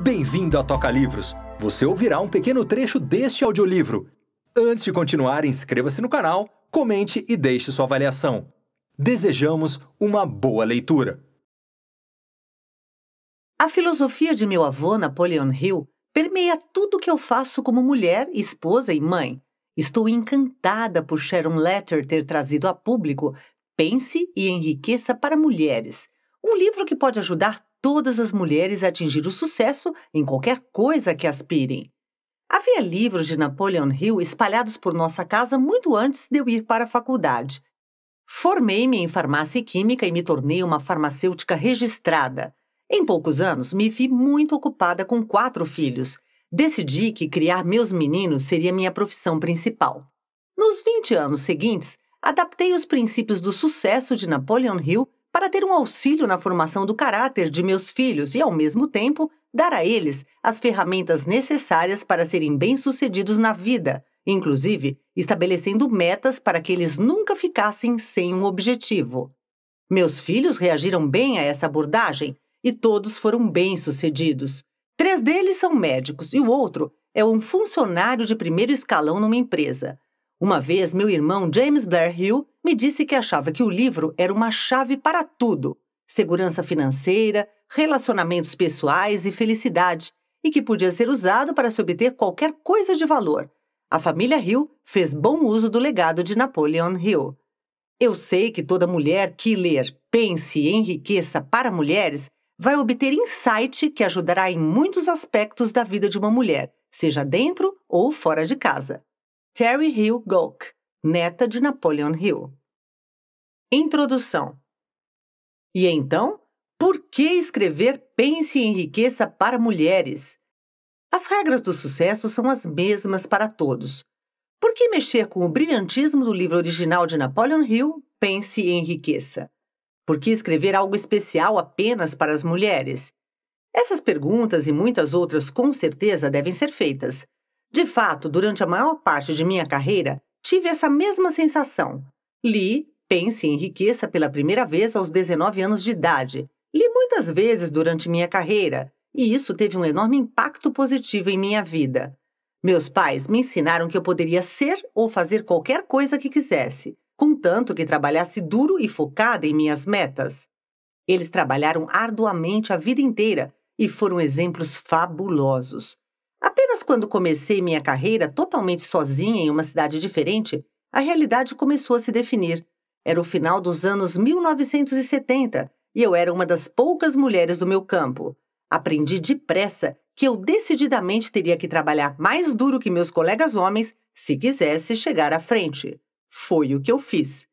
Bem-vindo a Toca Livros. Você ouvirá um pequeno trecho deste audiolivro. Antes de continuar, inscreva-se no canal, comente e deixe sua avaliação. Desejamos uma boa leitura. A filosofia de meu avô, Napoleon Hill, permeia tudo que eu faço como mulher, esposa e mãe. Estou encantada por Sharon Letter ter trazido a público Pense e Enriqueça para Mulheres, um livro que pode ajudar todas as mulheres a atingir o sucesso em qualquer coisa que aspirem. Havia livros de Napoleon Hill espalhados por nossa casa muito antes de eu ir para a faculdade. Formei-me em farmácia e química e me tornei uma farmacêutica registrada. Em poucos anos, me vi muito ocupada com quatro filhos. Decidi que criar meus meninos seria minha profissão principal. Nos 20 anos seguintes, adaptei os princípios do sucesso de Napoleon Hill para ter um auxílio na formação do caráter de meus filhos e, ao mesmo tempo, dar a eles as ferramentas necessárias para serem bem-sucedidos na vida, inclusive estabelecendo metas para que eles nunca ficassem sem um objetivo. Meus filhos reagiram bem a essa abordagem e todos foram bem-sucedidos. Três deles são médicos e o outro é um funcionário de primeiro escalão numa empresa. Uma vez, meu irmão James Blair Hill me disse que achava que o livro era uma chave para tudo: segurança financeira, relacionamentos pessoais e felicidade, e que podia ser usado para se obter qualquer coisa de valor. A família Hill fez bom uso do legado de Napoleon Hill. Eu sei que toda mulher que ler Pense e Enriqueça para Mulheres vai obter insight que ajudará em muitos aspectos da vida de uma mulher, seja dentro ou fora de casa. Terry Hill Gok, neta de Napoleon Hill. Introdução. E então, por que escrever Pense e Enriqueça para mulheres? As regras do sucesso são as mesmas para todos. Por que mexer com o brilhantismo do livro original de Napoleon Hill, Pense e Enriqueça? Por que escrever algo especial apenas para as mulheres? Essas perguntas e muitas outras com certeza devem ser feitas, de fato, durante a maior parte de minha carreira, tive essa mesma sensação. Li Pense e Enriqueça pela primeira vez aos 19 anos de idade. Li muitas vezes durante minha carreira, e isso teve um enorme impacto positivo em minha vida. Meus pais me ensinaram que eu poderia ser ou fazer qualquer coisa que quisesse, contanto que trabalhasse duro e focada em minhas metas. Eles trabalharam arduamente a vida inteira e foram exemplos fabulosos. Apenas quando comecei minha carreira totalmente sozinha em uma cidade diferente, a realidade começou a se definir. Era o final dos anos 1970 e eu era uma das poucas mulheres do meu campo. Aprendi depressa que eu decididamente teria que trabalhar mais duro que meus colegas homens se quisesse chegar à frente. Foi o que eu fiz.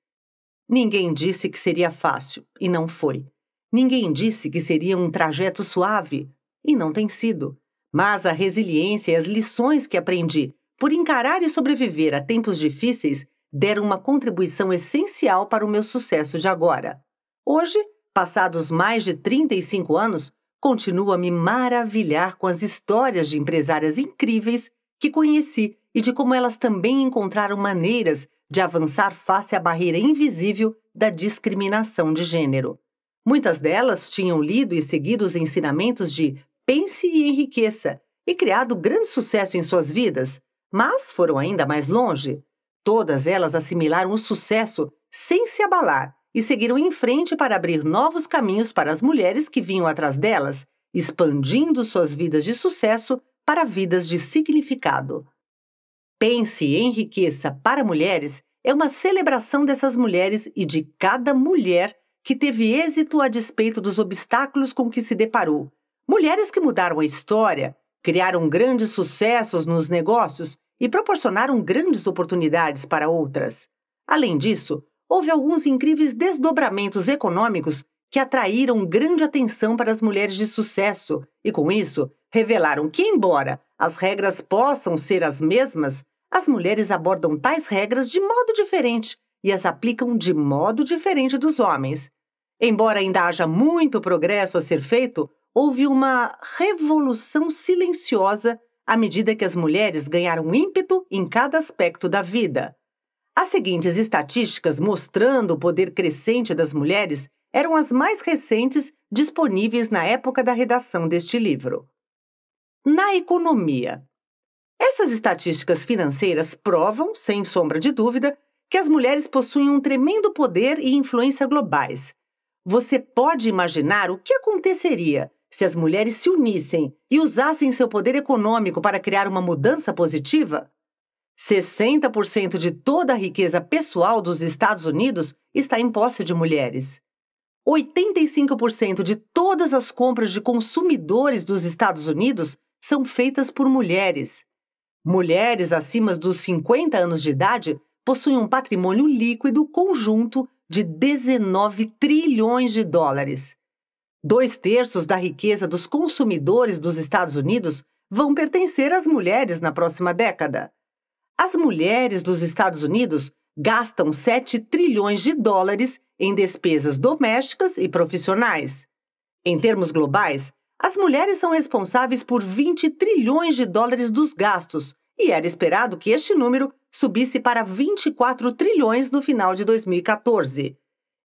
Ninguém disse que seria fácil, e não foi. Ninguém disse que seria um trajeto suave, e não tem sido. Mas a resiliência e as lições que aprendi por encarar e sobreviver a tempos difíceis deram uma contribuição essencial para o meu sucesso de agora. Hoje, passados mais de 35 anos, continuo a me maravilhar com as histórias de empresárias incríveis que conheci e de como elas também encontraram maneiras de avançar face à barreira invisível da discriminação de gênero. Muitas delas tinham lido e seguido os ensinamentos de pense e enriqueça, e criado grande sucesso em suas vidas, mas foram ainda mais longe. Todas elas assimilaram o sucesso sem se abalar e seguiram em frente para abrir novos caminhos para as mulheres que vinham atrás delas, expandindo suas vidas de sucesso para vidas de significado. Pense e enriqueça para mulheres é uma celebração dessas mulheres e de cada mulher que teve êxito a despeito dos obstáculos com que se deparou Mulheres que mudaram a história, criaram grandes sucessos nos negócios e proporcionaram grandes oportunidades para outras. Além disso, houve alguns incríveis desdobramentos econômicos que atraíram grande atenção para as mulheres de sucesso e, com isso, revelaram que, embora as regras possam ser as mesmas, as mulheres abordam tais regras de modo diferente e as aplicam de modo diferente dos homens. Embora ainda haja muito progresso a ser feito, houve uma revolução silenciosa à medida que as mulheres ganharam ímpeto em cada aspecto da vida. As seguintes estatísticas mostrando o poder crescente das mulheres eram as mais recentes disponíveis na época da redação deste livro. na economia. Essas estatísticas financeiras provam, sem sombra de dúvida, que as mulheres possuem um tremendo poder e influência globais. Você pode imaginar o que aconteceria se as mulheres se unissem e usassem seu poder econômico para criar uma mudança positiva? 60% de toda a riqueza pessoal dos Estados Unidos está em posse de mulheres. 85% de todas as compras de consumidores dos Estados Unidos são feitas por mulheres. Mulheres acima dos 50 anos de idade possuem um patrimônio líquido conjunto de 19 trilhões de dólares. Dois terços da riqueza dos consumidores dos Estados Unidos vão pertencer às mulheres na próxima década. As mulheres dos Estados Unidos gastam 7 trilhões de dólares em despesas domésticas e profissionais. Em termos globais, as mulheres são responsáveis por 20 trilhões de dólares dos gastos, e era esperado que este número subisse para 24 trilhões no final de 2014.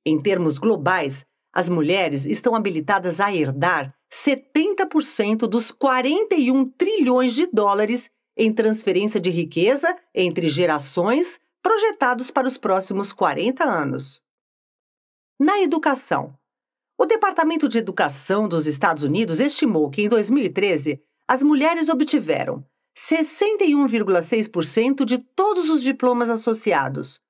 Em termos globais, as mulheres estão habilitadas a herdar 70% dos 41 trilhões de dólares em transferência de riqueza entre gerações projetados para os próximos 40 anos. Na educação, o Departamento de Educação dos Estados Unidos estimou que em 2013 as mulheres obtiveram 61,6% de todos os diplomas associados,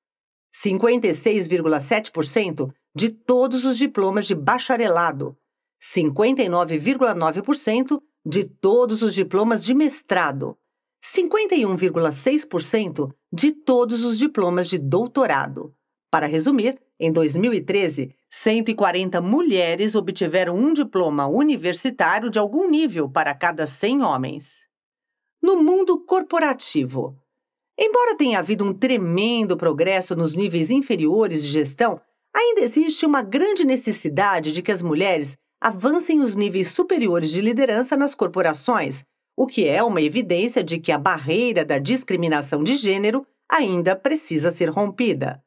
56,7% de todos os diplomas de bacharelado, 59,9% de todos os diplomas de mestrado, 51,6% de todos os diplomas de doutorado. Para resumir, em 2013, 140 mulheres obtiveram um diploma universitário de algum nível para cada 100 homens. No mundo corporativo, embora tenha havido um tremendo progresso nos níveis inferiores de gestão, ainda existe uma grande necessidade de que as mulheres avancem os níveis superiores de liderança nas corporações, o que é uma evidência de que a barreira da discriminação de gênero ainda precisa ser rompida.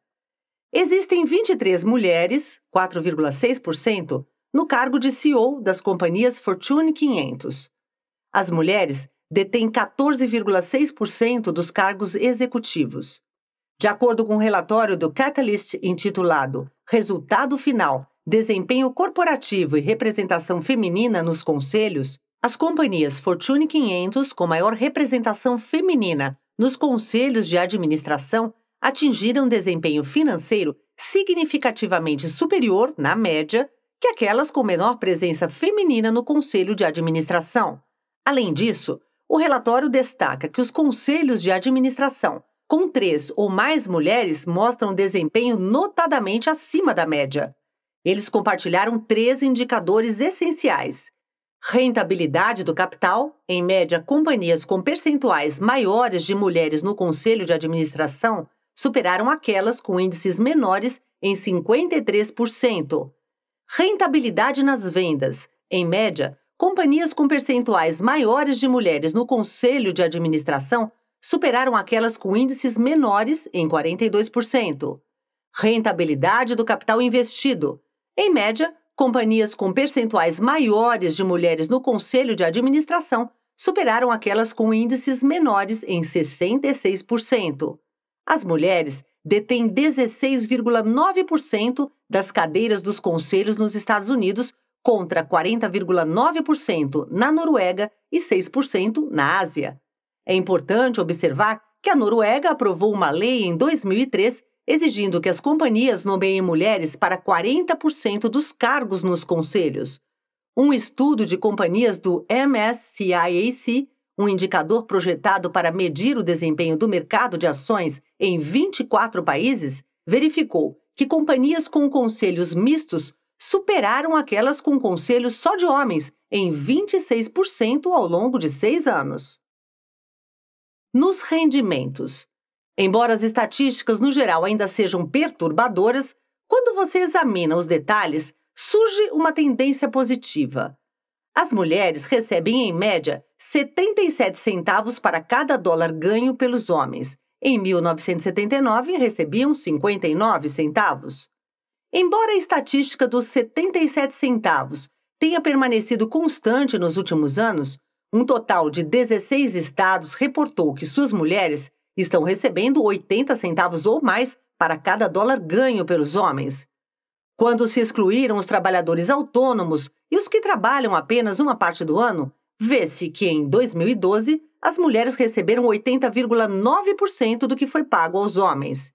Existem 23 mulheres, 4,6%, no cargo de CEO das companhias Fortune 500. As mulheres detêm 14,6% dos cargos executivos. De acordo com um relatório do Catalyst intitulado Resultado Final: Desempenho Corporativo e Representação Feminina nos Conselhos, as companhias Fortune 500 com maior representação feminina nos conselhos de administração atingiram desempenho financeiro significativamente superior, na média, que aquelas com menor presença feminina no conselho de administração. Além disso, o relatório destaca que os conselhos de administração com três ou mais mulheres mostram desempenho notadamente acima da média. Eles compartilharam três indicadores essenciais: Rentabilidade do capital, em média, companhias com percentuais maiores de mulheres no conselho de administração superaram aquelas com índices menores em 53%. Rentabilidade nas vendas, em média, companhias com percentuais maiores de mulheres no conselho de administração superaram aquelas com índices menores em 42%. Rentabilidade do capital investido, em média, companhias com percentuais maiores de mulheres no conselho de administração superaram aquelas com índices menores em 66%. As mulheres detêm 16,9% das cadeiras dos conselhos nos Estados Unidos, contra 40,9% na Noruega e 6% na Ásia. É importante observar que a Noruega aprovou uma lei em 2003 exigindo que as companhias nomeiem mulheres para 40% dos cargos nos conselhos. Um estudo de companhias do MSCIAC, um indicador projetado para medir o desempenho do mercado de ações em 24 países, verificou que companhias com conselhos mistos superaram aquelas com conselhos só de homens em 26% ao longo de seis anos. Nos rendimentos, Embora as estatísticas no geral ainda sejam perturbadoras, quando você examina os detalhes, surge uma tendência positiva. As mulheres recebem, em média, 77 centavos para cada dólar ganho pelos homens. Em 1979, recebiam 59 centavos. Embora a estatística dos 77 centavos tenha permanecido constante nos últimos anos, Um total de 16 estados reportou que suas mulheres estão recebendo 80 centavos ou mais para cada dólar ganho pelos homens. Quando se excluíram os trabalhadores autônomos e os que trabalham apenas uma parte do ano, vê-se que em 2012 as mulheres receberam 80,9% do que foi pago aos homens.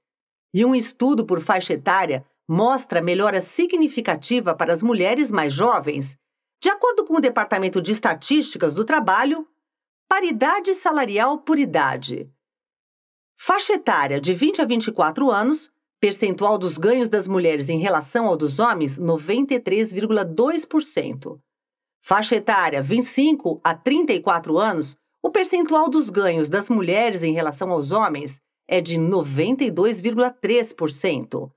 E um estudo por faixa etária mostra melhora significativa para as mulheres mais jovens. De acordo com o Departamento de Estatísticas do Trabalho, paridade salarial por idade. Faixa etária de 20 a 24 anos, percentual dos ganhos das mulheres em relação ao dos homens, 93,2%. Faixa etária 25 a 34 anos, o percentual dos ganhos das mulheres em relação aos homens é de 92,3%.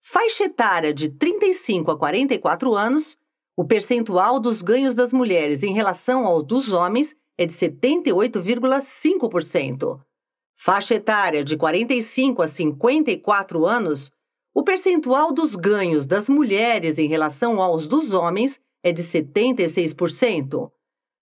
Faixa etária de 35 a 44 anos, o percentual dos ganhos das mulheres em relação ao dos homens é de 78,5%. Faixa etária de 45 a 54 anos, o percentual dos ganhos das mulheres em relação aos dos homens é de 76%.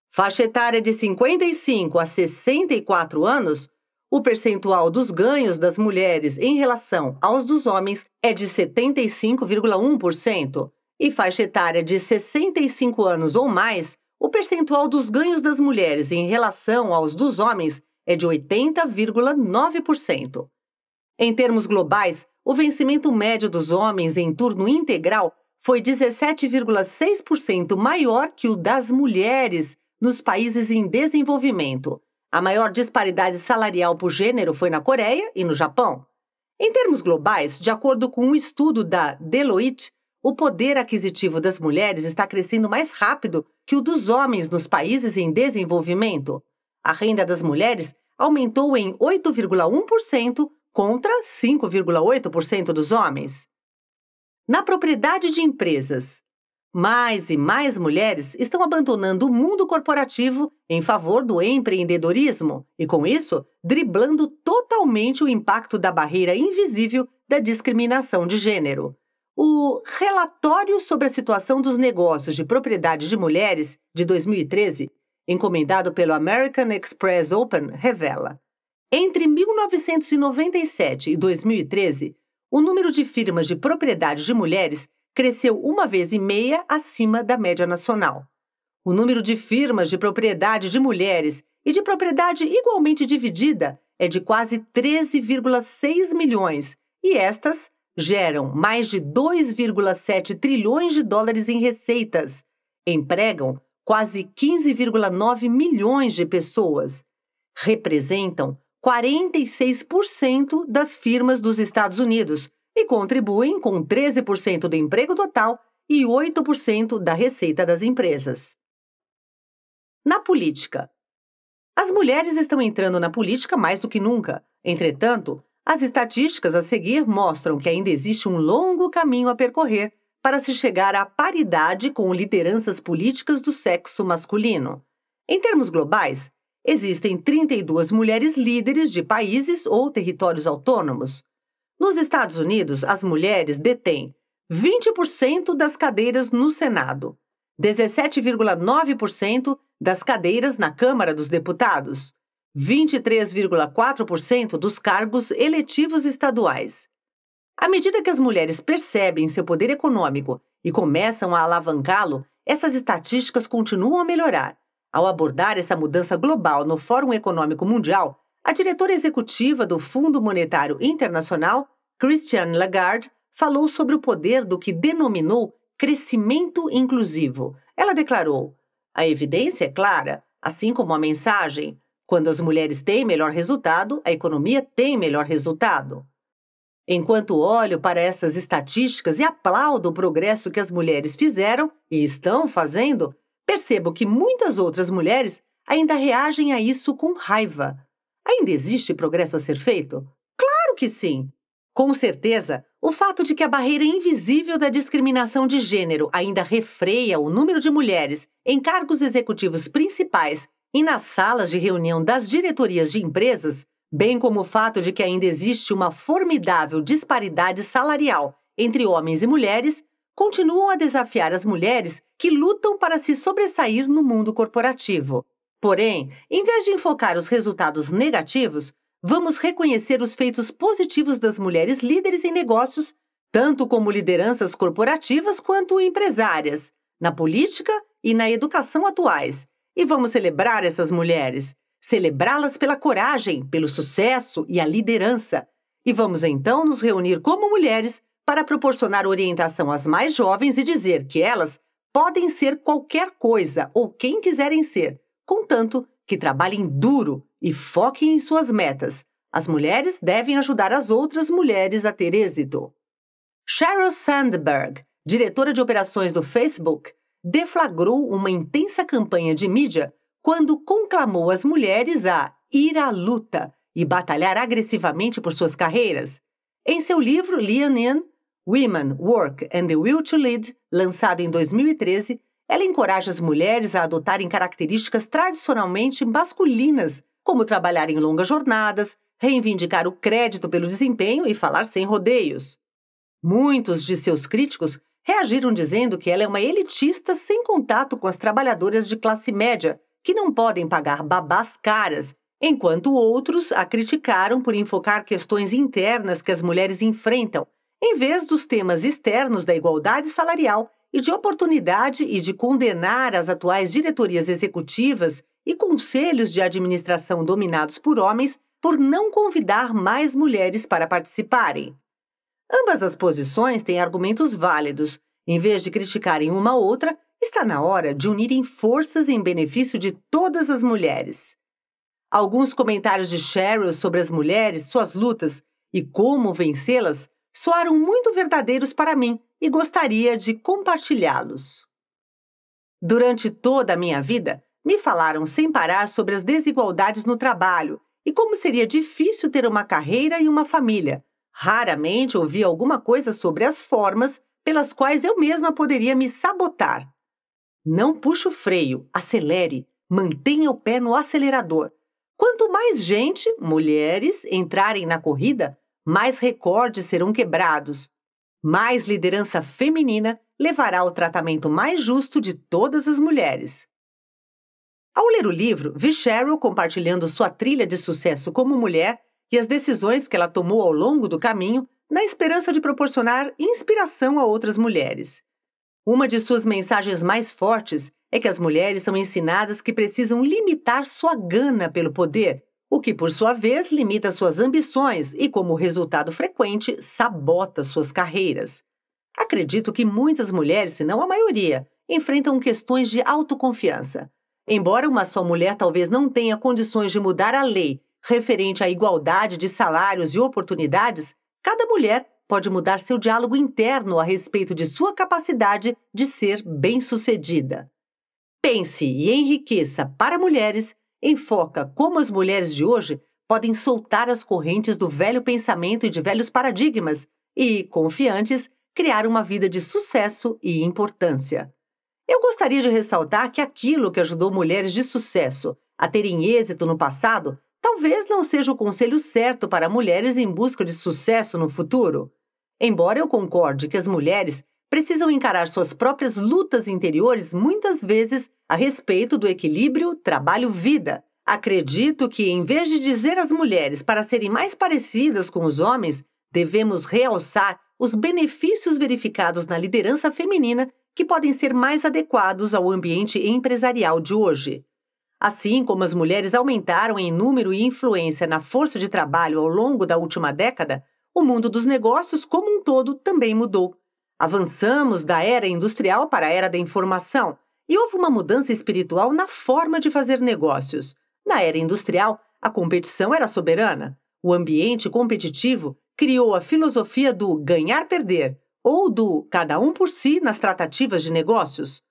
Faixa etária de 55 a 64 anos, o percentual dos ganhos das mulheres em relação aos dos homens é de 75,1%, e faixa etária de 65 anos ou mais, o percentual dos ganhos das mulheres em relação aos dos homens é de 80,9%. Em termos globais, o vencimento médio dos homens em turno integral foi 17,6% maior que o das mulheres nos países em desenvolvimento. A maior disparidade salarial por gênero foi na Coreia e no Japão. Em termos globais, de acordo com um estudo da Deloitte, o poder aquisitivo das mulheres está crescendo mais rápido que o dos homens nos países em desenvolvimento. A renda das mulheres aumentou em 8,1% contra 5,8% dos homens. Na propriedade de empresas, mais e mais mulheres estão abandonando o mundo corporativo em favor do empreendedorismo e, com isso, driblando totalmente o impacto da barreira invisível da discriminação de gênero. O Relatório sobre a Situação dos Negócios de Propriedade de Mulheres, de 2013, encomendado pelo American Express Open, revela: entre 1997 e 2013, o número de firmas de propriedade de mulheres cresceu uma vez e meia acima da média nacional. O número de firmas de propriedade de mulheres e de propriedade igualmente dividida é de quase 13,6 milhões, e estas geram mais de 2,7 trilhões de dólares em receitas, empregam quase 15,9 milhões de pessoas, representam 46% das firmas dos Estados Unidos e contribuem com 13% do emprego total e 8% da receita das empresas. Na política. As mulheres estão entrando na política mais do que nunca. Entretanto, as estatísticas a seguir mostram que ainda existe um longo caminho a percorrer para se chegar à paridade com lideranças políticas do sexo masculino. Em termos globais, existem 32 mulheres líderes de países ou territórios autônomos, nos Estados Unidos, as mulheres detêm 20% das cadeiras no Senado, 17,9% das cadeiras na Câmara dos Deputados, 23,4% dos cargos eletivos estaduais. À medida que as mulheres percebem seu poder econômico e começam a alavancá-lo, essas estatísticas continuam a melhorar. Ao abordar essa mudança global no Fórum Econômico Mundial, a diretora executiva do Fundo Monetário Internacional, Christiane Lagarde, falou sobre o poder do que denominou crescimento inclusivo. Ela declarou: a evidência é clara, assim como a mensagem. Quando as mulheres têm melhor resultado, a economia tem melhor resultado. Enquanto olho para essas estatísticas e aplaudo o progresso que as mulheres fizeram e estão fazendo, percebo que muitas outras mulheres ainda reagem a isso com raiva. Ainda existe progresso a ser feito? Claro que sim! Com certeza, o fato de que a barreira invisível da discriminação de gênero ainda refreia o número de mulheres em cargos executivos principais e nas salas de reunião das diretorias de empresas, bem como o fato de que ainda existe uma formidável disparidade salarial entre homens e mulheres, continuam a desafiar as mulheres que lutam para se sobressair no mundo corporativo. Porém, em vez de enfocar os resultados negativos, vamos reconhecer os feitos positivos das mulheres líderes em negócios, tanto como lideranças corporativas quanto empresárias, na política e na educação atuais. E vamos celebrar essas mulheres, celebrá-las pela coragem, pelo sucesso e a liderança. E vamos então nos reunir como mulheres para proporcionar orientação às mais jovens e dizer que elas podem ser qualquer coisa ou quem quiserem ser, contanto que trabalhem duro e foquem em suas metas. As mulheres devem ajudar as outras mulheres a ter êxito. Sheryl Sandberg, diretora de operações do Facebook, deflagrou uma intensa campanha de mídia quando conclamou as mulheres a ir à luta e batalhar agressivamente por suas carreiras. Em seu livro Leonin, Women, Work and the Will to Lead, lançado em 2013, ela encoraja as mulheres a adotarem características tradicionalmente masculinas, como trabalhar em longas jornadas, reivindicar o crédito pelo desempenho e falar sem rodeios. Muitos de seus críticos reagiram dizendo que ela é uma elitista sem contato com as trabalhadoras de classe média, que não podem pagar babás caras, enquanto outros a criticaram por enfocar questões internas que as mulheres enfrentam, em vez dos temas externos da igualdade salarial e de oportunidade e de condenar as atuais diretorias executivas e conselhos de administração dominados por homens por não convidar mais mulheres para participarem. Ambas as posições têm argumentos válidos. Em vez de criticarem uma outra, está na hora de unirem forças em benefício de todas as mulheres. Alguns comentários de Cheryl sobre as mulheres, suas lutas e como vencê-las soaram muito verdadeiros para mim e gostaria de compartilhá-los. Durante toda a minha vida, me falaram sem parar sobre as desigualdades no trabalho e como seria difícil ter uma carreira e uma família. Raramente ouvi alguma coisa sobre as formas pelas quais eu mesma poderia me sabotar. Não puxe o freio, acelere, mantenha o pé no acelerador. Quanto mais gente, mulheres, entrarem na corrida, mais recordes serão quebrados, mais liderança feminina levará ao tratamento mais justo de todas as mulheres. Ao ler o livro, vi Cheryl compartilhando sua trilha de sucesso como mulher e as decisões que ela tomou ao longo do caminho, na esperança de proporcionar inspiração a outras mulheres. Uma de suas mensagens mais fortes é que as mulheres são ensinadas que precisam limitar sua gana pelo poder o que, por sua vez, limita suas ambições e, como resultado frequente, sabota suas carreiras. Acredito que muitas mulheres, se não a maioria, enfrentam questões de autoconfiança. Embora uma só mulher talvez não tenha condições de mudar a lei referente à igualdade de salários e oportunidades, cada mulher pode mudar seu diálogo interno a respeito de sua capacidade de ser bem-sucedida. Pense e enriqueça para mulheres enfoca como as mulheres de hoje podem soltar as correntes do velho pensamento e de velhos paradigmas e, confiantes, criar uma vida de sucesso e importância. Eu gostaria de ressaltar que aquilo que ajudou mulheres de sucesso a terem êxito no passado talvez não seja o conselho certo para mulheres em busca de sucesso no futuro. Embora eu concorde que as mulheres precisam encarar suas próprias lutas interiores muitas vezes a respeito do equilíbrio trabalho-vida. Acredito que, em vez de dizer às mulheres para serem mais parecidas com os homens, devemos realçar os benefícios verificados na liderança feminina que podem ser mais adequados ao ambiente empresarial de hoje. Assim como as mulheres aumentaram em número e influência na força de trabalho ao longo da última década, o mundo dos negócios como um todo também mudou. Avançamos da era industrial para a era da informação e houve uma mudança espiritual na forma de fazer negócios. Na era industrial, a competição era soberana. O ambiente competitivo criou a filosofia do ganhar-perder ou do cada um por si nas tratativas de negócios.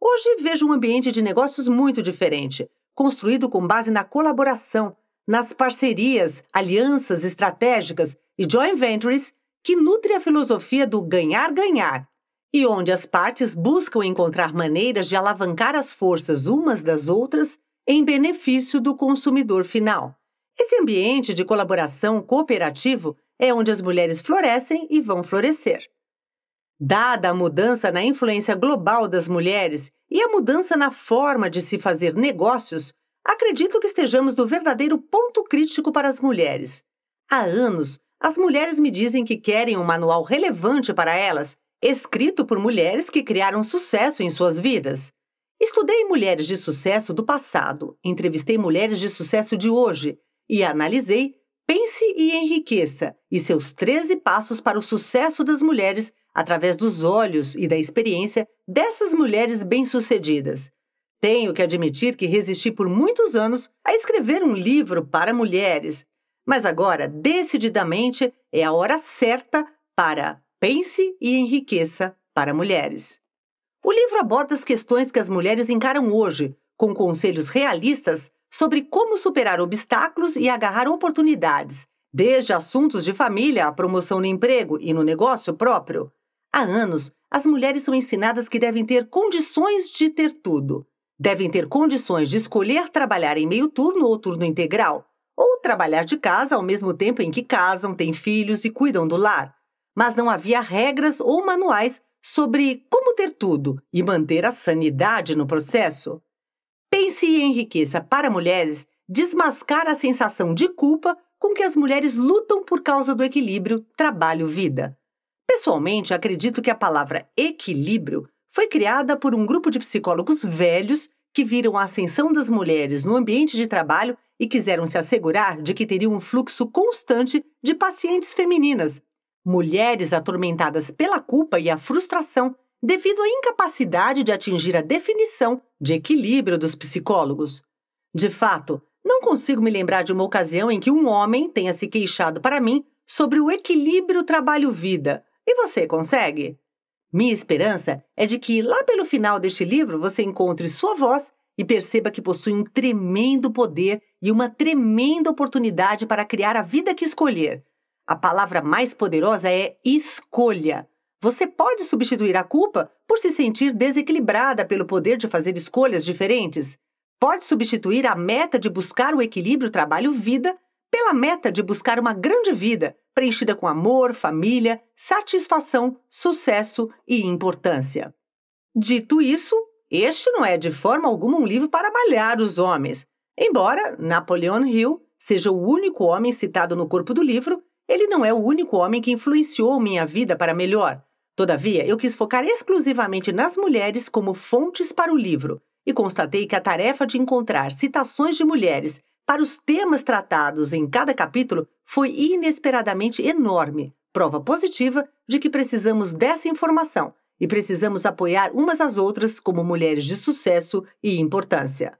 Hoje vejo um ambiente de negócios muito diferente, construído com base na colaboração, nas parcerias, alianças estratégicas e joint ventures que nutre a filosofia do ganhar-ganhar, e onde as partes buscam encontrar maneiras de alavancar as forças umas das outras em benefício do consumidor final. Esse ambiente de colaboração cooperativo é onde as mulheres florescem e vão florescer. Dada a mudança na influência global das mulheres e a mudança na forma de se fazer negócios, acredito que estejamos no verdadeiro ponto crítico para as mulheres. Há anos, as mulheres me dizem que querem um manual relevante para elas, escrito por mulheres que criaram sucesso em suas vidas. Estudei mulheres de sucesso do passado, entrevistei mulheres de sucesso de hoje e analisei Pense e Enriqueça e seus 13 passos para o sucesso das mulheres através dos olhos e da experiência dessas mulheres bem-sucedidas. Tenho que admitir que resisti por muitos anos a escrever um livro para mulheres, mas agora, decididamente, é a hora certa para Pense e Enriqueça para Mulheres. O livro aborda as questões que as mulheres encaram hoje, com conselhos realistas sobre como superar obstáculos e agarrar oportunidades, desde assuntos de família à promoção no emprego e no negócio próprio. Há anos, as mulheres são ensinadas que devem ter condições de ter tudo. Devem ter condições de escolher trabalhar em meio turno ou turno integral, ou trabalhar de casa ao mesmo tempo em que casam, têm filhos e cuidam do lar. Mas não havia regras ou manuais sobre como ter tudo e manter a sanidade no processo. Pense e enriqueça para mulheres desmascara a sensação de culpa com que as mulheres lutam por causa do equilíbrio trabalho-vida. Pessoalmente, acredito que a palavra equilíbrio foi criada por um grupo de psicólogos velhos que viram a ascensão das mulheres no ambiente de trabalho e quiseram se assegurar de que teriam um fluxo constante de pacientes femininas, mulheres atormentadas pela culpa e a frustração devido à incapacidade de atingir a definição de equilíbrio dos psicólogos. De fato, não consigo me lembrar de uma ocasião em que um homem tenha se queixado para mim sobre o equilíbrio trabalho-vida. E você consegue? Minha esperança é de que, lá pelo final deste livro, você encontre sua voz e perceba que possui um tremendo poder e uma tremenda oportunidade para criar a vida que escolher. A palavra mais poderosa é escolha. Você pode substituir a culpa por se sentir desequilibrada pelo poder de fazer escolhas diferentes. Pode substituir a meta de buscar o equilíbrio trabalho-vida pela meta de buscar uma grande vida, preenchida com amor, família, satisfação, sucesso e importância. Dito isso, este não é de forma alguma um livro para malhar os homens. Embora Napoleon Hill seja o único homem citado no corpo do livro, ele não é o único homem que influenciou minha vida para melhor. Todavia, eu quis focar exclusivamente nas mulheres como fontes para o livro e constatei que a tarefa de encontrar citações de mulheres para os temas tratados em cada capítulo foi inesperadamente enorme, prova positiva de que precisamos dessa informação e precisamos apoiar umas às outras como mulheres de sucesso e importância.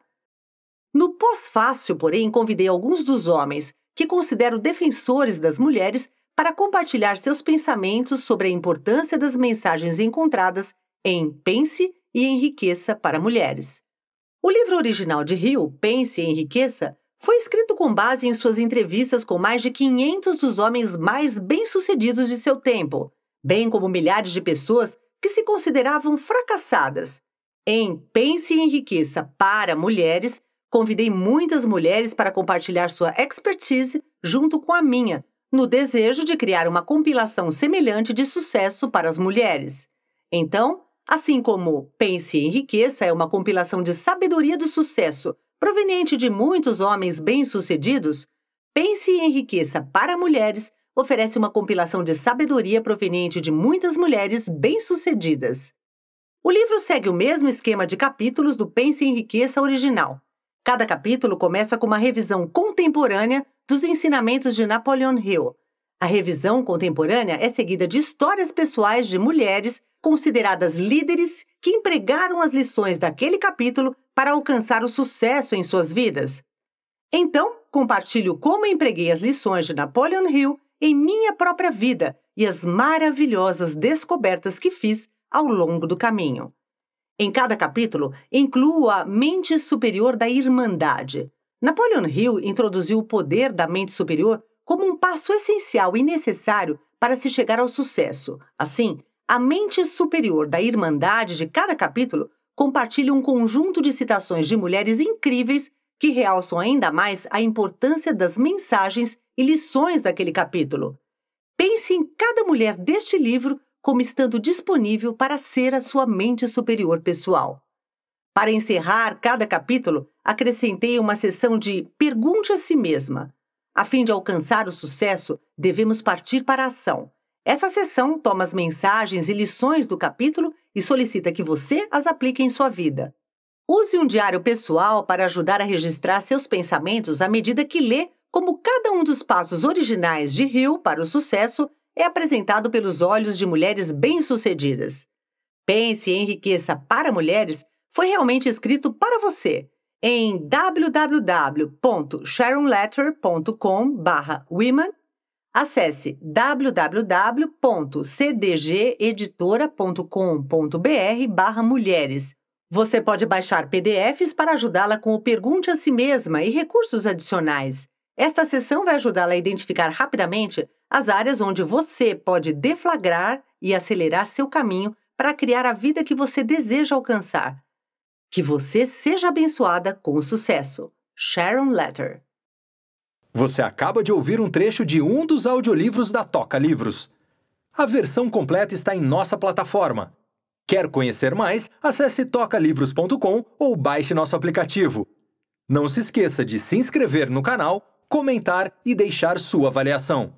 No pós-fácil, porém, convidei alguns dos homens que considero defensores das mulheres para compartilhar seus pensamentos sobre a importância das mensagens encontradas em Pense e Enriqueça para Mulheres. O livro original de Rio, Pense e Enriqueça, foi escrito com base em suas entrevistas com mais de 500 dos homens mais bem-sucedidos de seu tempo, bem como milhares de pessoas que se consideravam fracassadas. Em Pense e Enriqueça para Mulheres, convidei muitas mulheres para compartilhar sua expertise junto com a minha no desejo de criar uma compilação semelhante de sucesso para as mulheres. Então, assim como Pense e Enriqueça é uma compilação de sabedoria do sucesso proveniente de muitos homens bem-sucedidos, Pense e Enriqueça para Mulheres oferece uma compilação de sabedoria proveniente de muitas mulheres bem-sucedidas. O livro segue o mesmo esquema de capítulos do Pense e Enriqueça original. Cada capítulo começa com uma revisão contemporânea dos ensinamentos de Napoleon Hill. A revisão contemporânea é seguida de histórias pessoais de mulheres consideradas líderes que empregaram as lições daquele capítulo para alcançar o sucesso em suas vidas. Então, compartilho como empreguei as lições de Napoleon Hill em minha própria vida e as maravilhosas descobertas que fiz ao longo do caminho. Em cada capítulo, incluo a mente superior da Irmandade, Napoleon Hill introduziu o poder da mente superior como um passo essencial e necessário para se chegar ao sucesso. Assim, a mente superior da Irmandade de cada capítulo compartilha um conjunto de citações de mulheres incríveis que realçam ainda mais a importância das mensagens e lições daquele capítulo. Pense em cada mulher deste livro como estando disponível para ser a sua mente superior pessoal. Para encerrar cada capítulo, acrescentei uma sessão de Pergunte a si mesma. A fim de alcançar o sucesso, devemos partir para a ação. Essa sessão toma as mensagens e lições do capítulo e solicita que você as aplique em sua vida. Use um diário pessoal para ajudar a registrar seus pensamentos à medida que lê como cada um dos passos originais de Hill para o sucesso é apresentado pelos olhos de mulheres bem-sucedidas. Pense e Enriqueça para Mulheres foi realmente escrito para você em www.sharonletter.com/women. Acesse www.cdgeditora.com.br/mulheres. Você pode baixar PDFs para ajudá-la com o Pergunte a si mesma e recursos adicionais. Esta sessão vai ajudá-la a identificar rapidamente as áreas onde você pode deflagrar e acelerar seu caminho para criar a vida que você deseja alcançar. Que você seja abençoada com sucesso. Sharon Letter. Você acaba de ouvir um trecho de um dos audiolivros da Toca Livros. A versão completa está em nossa plataforma. Quer conhecer mais? Acesse tocalivros.com ou baixe nosso aplicativo. Não se esqueça de se inscrever no canal comentar e deixar sua avaliação.